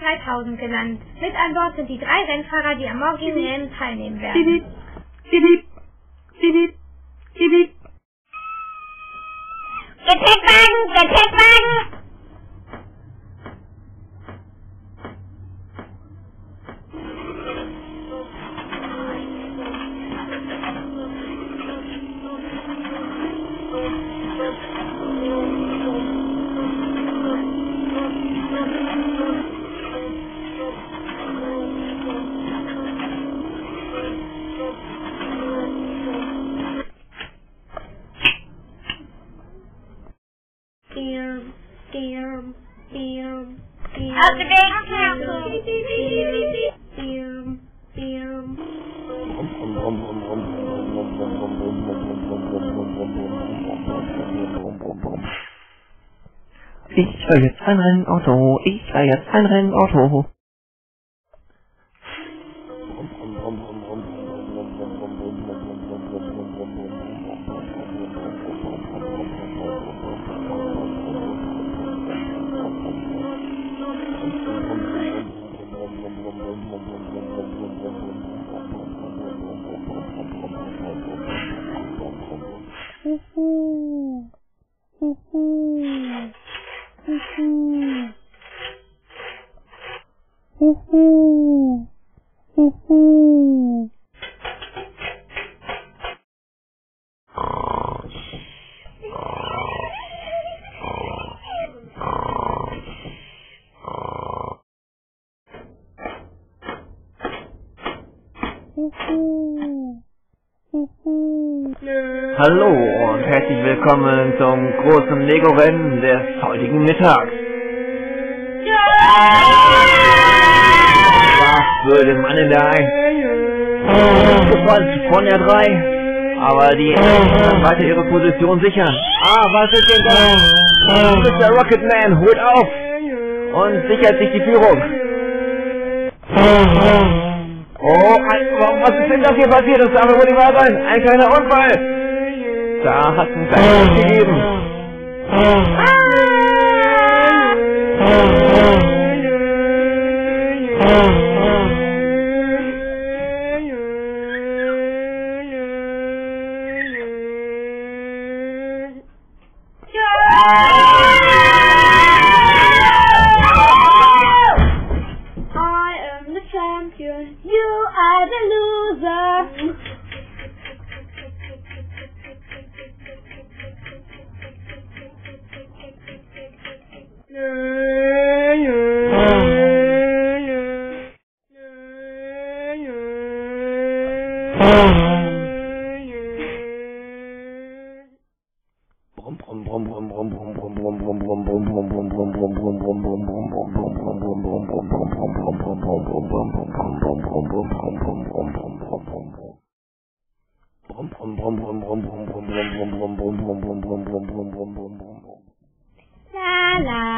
3000 genannt. Mit an Bord sind die drei Rennfahrer, die am morgigen Rennen teilnehmen werden. Bip, bip, Gepäckwagen, Gepäckwagen! Bim, bim, bim, bim. Aus dem Weg, Bim, bim. Ich höre jetzt ein Rennauto, ich höre jetzt ein Rennauto. hoo hoo Woohoo! Hallo und herzlich willkommen zum großen Lego-Rennen des heutigen Mittags. Was würde man denn da ein? Gefolgt von der 3. Aber die können weiter ihre Position sichern. Ah, was ist denn da? Mr. Rocketman holt auf und sichert sich die Führung. Oh, ein, was ist denn das hier passiert? Das darf wohl nicht wahr sein. Ein kleiner Unfall. Da hat es einen gegeben. I La la